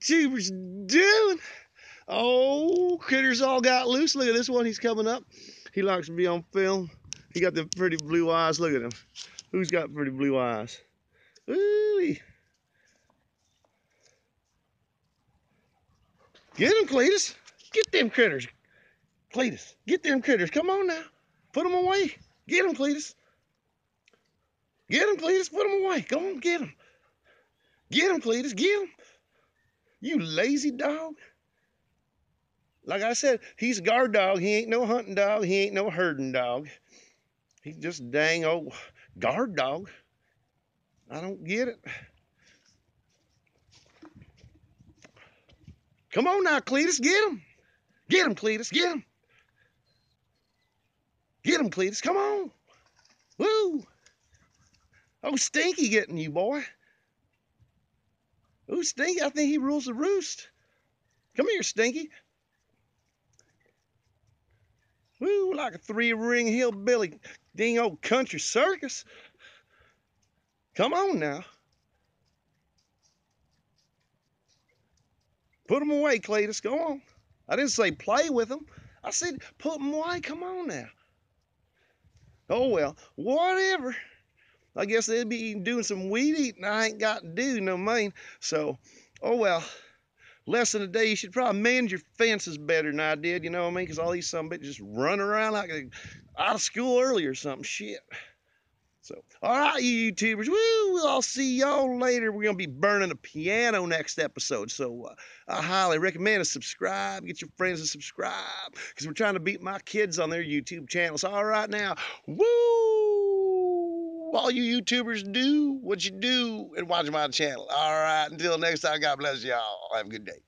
YouTubers doing? Oh, critters all got loose. Look at this one. He's coming up. He likes to be on film. He got the pretty blue eyes. Look at him. Who's got pretty blue eyes? Ooh. Get him, Cletus. Get them critters. Cletus, get them critters. Come on now. Put them away. Get them, Cletus. Get him, Cletus. Put them away. Go on, get him. Get him, Cletus. Get him. You lazy dog. Like I said, he's a guard dog. He ain't no hunting dog. He ain't no herding dog. He's just dang old guard dog. I don't get it. Come on now, Cletus. Get him. Get him, Cletus. Get him. Get him, Cletus. Come on. Woo. Oh, Stinky getting you, boy. Oh, Stinky, I think he rules the roost. Come here, Stinky. Woo, like a three-ring hillbilly ding old country circus. Come on now. Put them away, Cletus. Go on. I didn't say play with them. I said put them away. Come on now. Oh, well, whatever. I guess they'd be doing some weed eating I ain't got to do no main. So, oh well. Less than a day, you should probably mend your fences better than I did, you know what I mean? Because all these some bitches just run around like out of school early or something. Shit. So, all right, you YouTubers, woo, I'll see y'all later. We're going to be burning a piano next episode. So, uh, I highly recommend to subscribe. Get your friends to subscribe because we're trying to beat my kids on their YouTube channels. All right, now, woo! All you YouTubers do what you do and watch my channel. All right, until next time, God bless y'all. Have a good day.